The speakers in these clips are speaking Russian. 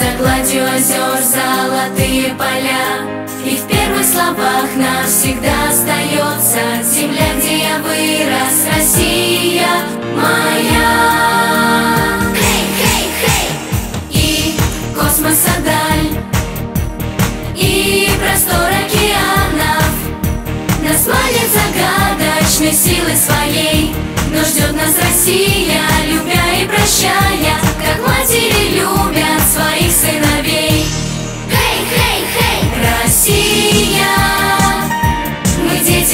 За гладью озер золотые поля. И в первых словах навсегда остается. Земля, где я вырос, Россия моя. Хей, хей, хей! И космоса даль И простор океанов. Нас манит загадочной силой своей. Но ждет нас Россия,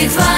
If I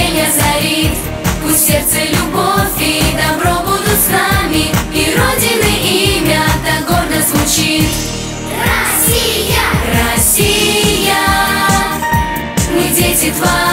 день озарит Пусть сердце любовь и добро будут с нами И Родины имя так гордо звучит Россия! Россия! Мы дети твои